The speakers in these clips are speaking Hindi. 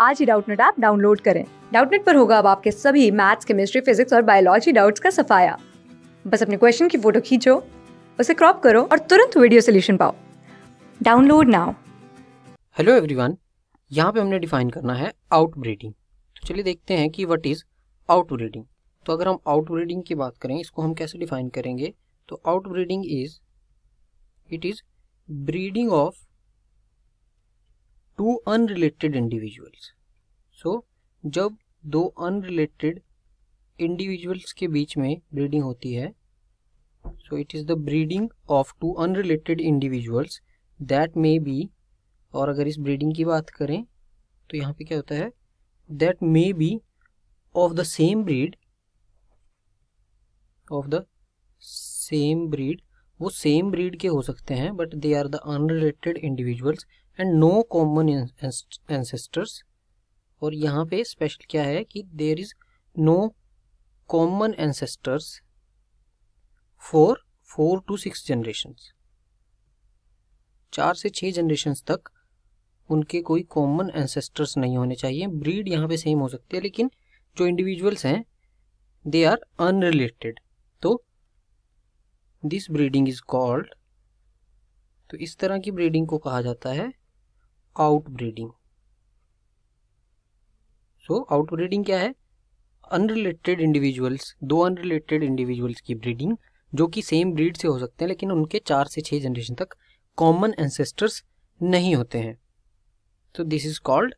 आज ही डाउटनेट ऐप डाउनलोड करें। डाउटनेट पर होगा अब आपके सभी मैथ्स, केमिस्ट्री, फिजिक्स और बायोलॉजी डाउट्स का सफाया। बस अपने क्वेश्चन की फ़ोटो खींचो, उसे क्रॉप करो और तुरंत वीडियो सोल्यूशन पाओ। Download now. हेलो एवरीवन, यहाँ पे हमने डिफाइन करना है आउट ब्रीडिंग तो चलिए देखते हैं कि व्हाट इज़ आउट ब्रीडिंग तो अगर हम आउट ब्रीडिंग की बात करें, इसको हम कैसे डिफाइन करेंगे? तो outbreeding is it is breeding of two unrelated individuals so जब दो अनरिलेटेड इंडिविजुअल्स के बीच में ब्रीडिंग होती है so it is the breeding of two unrelated individuals that may be और अगर इस ब्रीडिंग की बात करें तो यहाँ पे क्या होता है? That may be of the same breed of the same breed वो सेम ब्रीड के हो सकते हैं but they are the unrelated individuals and no common ancestors और यहाँ पे स्पेशल क्या है कि there is no common ancestors for four to six generation चार से छह जनरेशन तक उनके कोई कॉमन एंसेस्टर्स नहीं होने चाहिए। ब्रीड यहाँ पे सेम हो सकती है, लेकिन जो इंडिविजुअल्स हैं दे आर अनरिलेटेड तो दिस ब्रीडिंग इज़ कॉल्ड तो इस तरह की ब्रीडिंग को कहा जाता है outbreeding so outbreeding क्या है? अनरिलेटेड इंडिविजुअल्स दो अनरिलेटेड इंडिविजुअल्स की ब्रीडिंग जो कि सेम ब्रीड से हो सकते हैं, लेकिन उनके चार से छह जनरेशन तक कॉमन एंसेस्टर्स नहीं होते हैं। तो this is called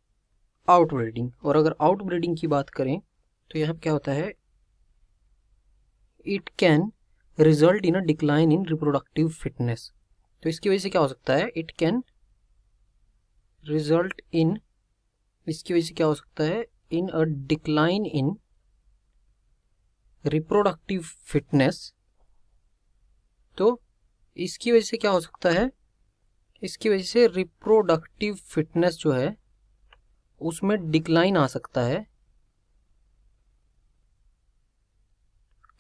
outbreeding और अगर आउट ब्रीडिंग की बात करें तो यहाँ क्या होता है? It can result in a decline in reproductive fitness तो इसकी वजह से क्या हो सकता है? इट कैन रिज़ल्ट इन इसकी वजह से क्या हो सकता है? In a decline in reproductive fitness तो इसकी वजह से क्या हो सकता है? इसकी वजह से रिप्रोडक्टिव फिटनेस जो है, उसमें डिक्लाइन आ सकता है।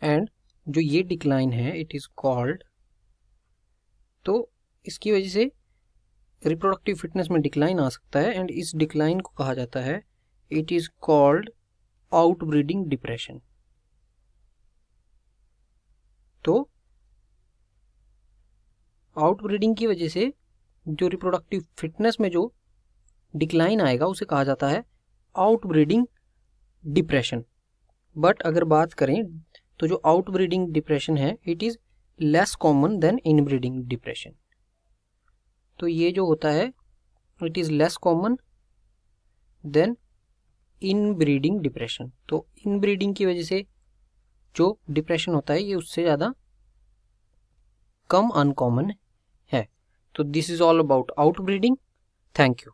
एंड जो ये डिक्लाइन है इट इज़ कॉल्ड तो इसकी वजह से रिप्रोडक्टिव फिटनेस में डिक्लाइन आ सकता है एंड इस डिक्लाइन को कहा जाता है it is called outbreeding depression तो आउट ब्रीडिंग की वजह से जो रिप्रोडक्टिव फिटनेस में जो डिक्लाइन आएगा, उसे कहा जाता है आउट ब्रीडिंग डिप्रेशन बट अगर बात करें तो जो आउट ब्रीडिंग डिप्रेशन है it is less common than inbreeding depression तो ये जो होता है it is less common than inbreeding depression तो इन ब्रीडिंग की वजह से जो डिप्रेशन होता है, ये उससे ज़्यादा कम अनकॉमन है। तो this is all about outbreeding thank you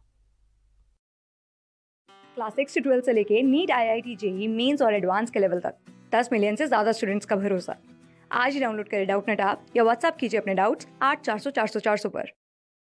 class six से ट्वेल्थ से लेके NEET I I T JEE mains और एडवांस के लेवल तक। दस मिलियन से ज़्यादा स्टूडेंट्स का भरोसा। आज ही डाउनलोड करें डाउट नेट आप या व्हाट्सअप कीजिए अपने डाउट्स आठ चार सौ चार सौ चार सौ पर।